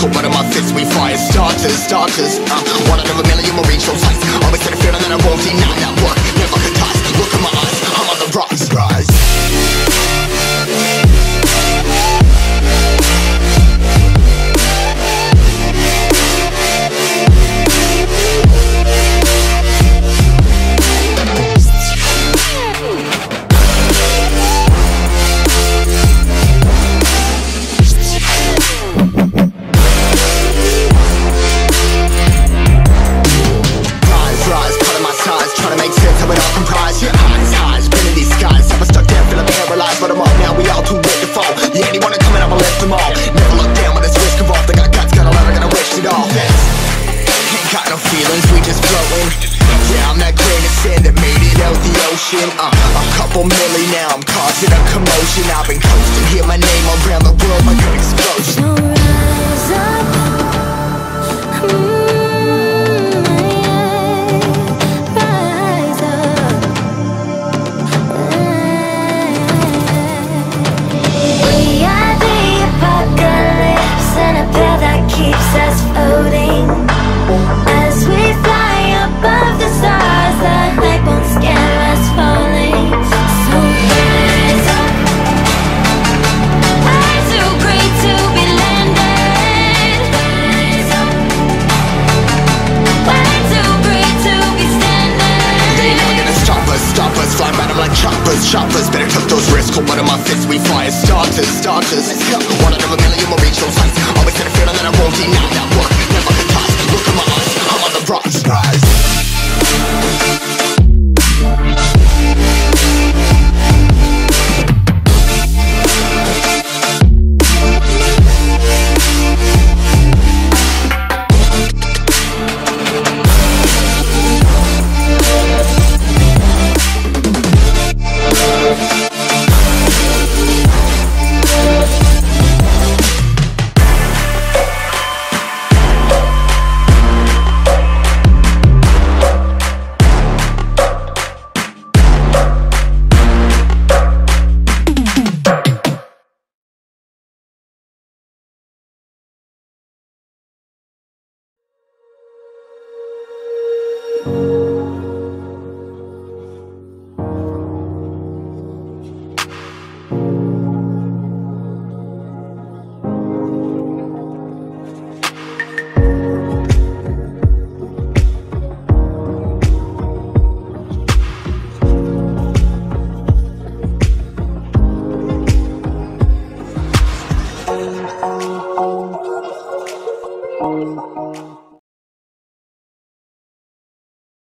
Hold one of my fists, we fire starters, starters. Uh, one out of a million will reach those all too late to fall. Yeah, anyone coming, I'ma lift them all. Never look down when there's risk involved. They got guts, got a lot, I gotta risk it all. Ain't got no feelings, we just floating. Yeah, I'm that grain of sand that made it out the ocean. Uh, a couple milli now, I'm causing a commotion. I've been coasting, hear my name around the world like an explosion. stoppers Better took those risks, hold one of my fists We fire starters, starters. One out of a million will reach those heights. Always had a feeling that I won't deny that one. oh.